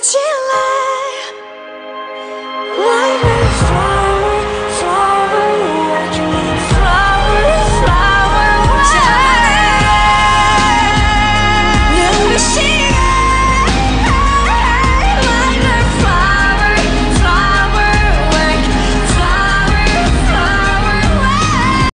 起来